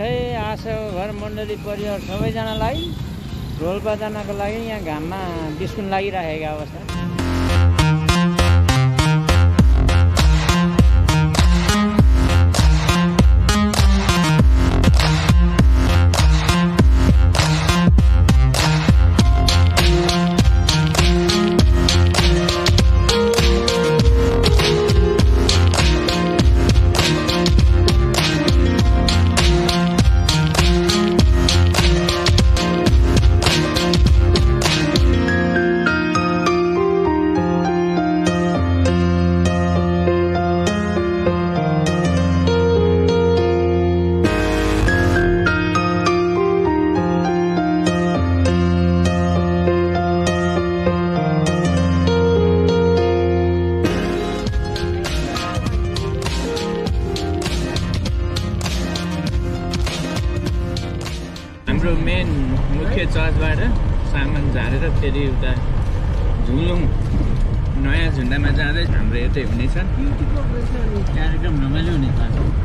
आशा घर मण्डली परिवार सबैजनालाई रोल्पा जानको लागि यहाँ घाममा बिस्कुन लागिराखेको अवस्था। हाम्रो मेन मुख्य चर्चबाट सामान झारेर फेरि उता झुलुङ नयाँ झुन्डामा जाँदै हाम्रो यतै हुनेछ। कार्यक्रम रमाइलो हुनेछ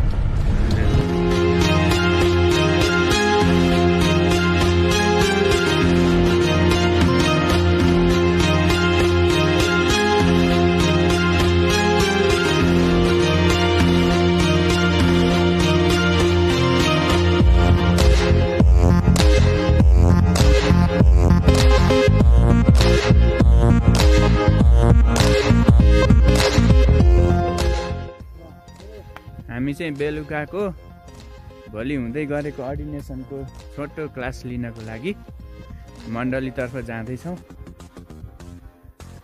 हामी चाहिँ बेलुकाको भोलि हुँदै गरेको अर्डिनेसनको छोटो क्लास लिनको लागि मण्डलीतर्फ जाँदैछौँ।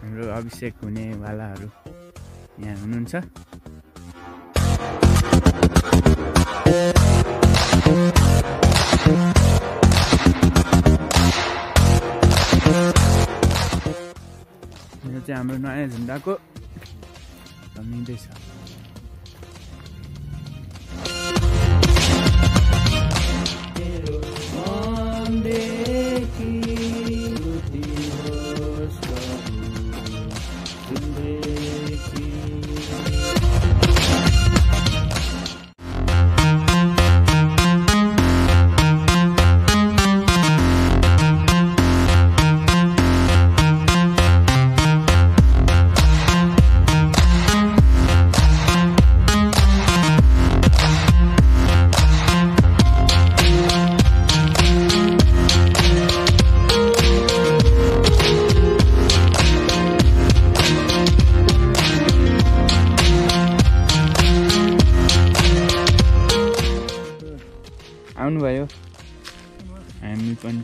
हाम्रो अभिषेक हुनेवालाहरू यहाँ हुनुहुन्छ। यो चाहिँ हाम्रो नयाँ झुन्डाको जमिँदैछ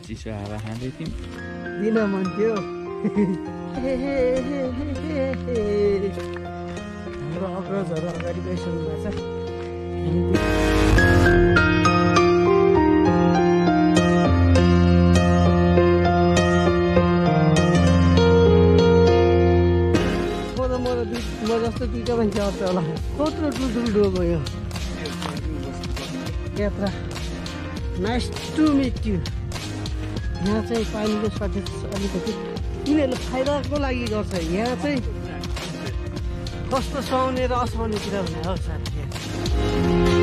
चिसो हावा खाँदै थियौँ दिन मन थियो हाम्रो अग्रजहरू अगाडि गइसक्नु भएको छ जस्तो दुइटा मान्छे आउँछ होला कत्रो ठुल्ठुलो गयो यात्रा नाइस टु मिट यु यहाँ चाहिँ पानीको सर्टेज अलिकति यिनीहरूले फाइदाको लागि गर्छ। यहाँ चाहिँ कस्तो सुहाउने र असुहाउने कुरा भने हो साथी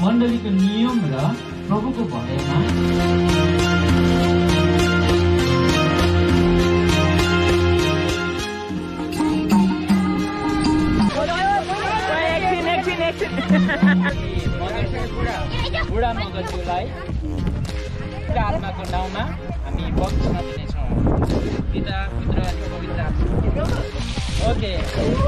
मण्डलीको नियम र प्रभुको भनाइमा बुढा मगजुलाई आत्माको नाउँमा हामी बक्समा दिनेछौँ पिता पुत्र अनि पवित्र Okay.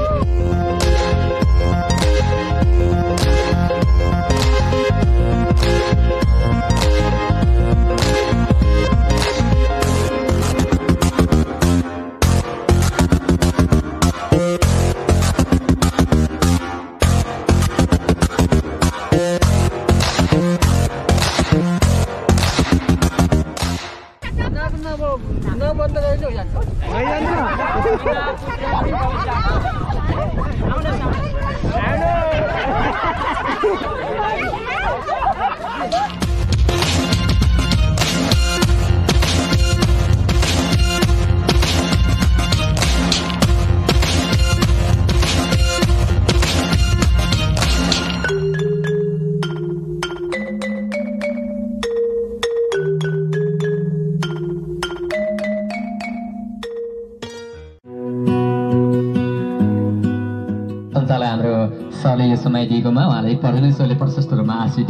संस्थालाई हाम्रो सरले यो समय दिएकोमा उहाँलाई परमेश्वरले प्रशस्त रूपमा आशिष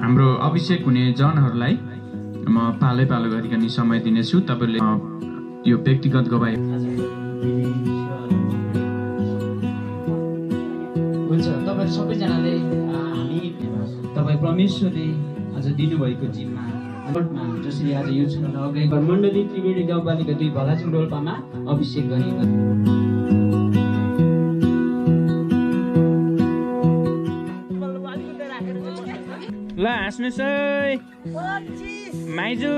हाम्रो अभिषेक हुने जनहरूलाई म पालै पालो गरिकन समय दिनेछु। तपाईँले यो व्यक्तिगत गवाई हुन्छ तपाईँहरू सबैजनाले हामी तपाईँ परमेश्वरले आज दिनुभएको जिम्मा जसरी आज यो चुनाव अगाडि मण्डली त्रिवेणी गाउँपालिका दुई भलाचुङ रोल्पामा अभिषेक गरिएको ल हाँस्नुहोस् है माइजू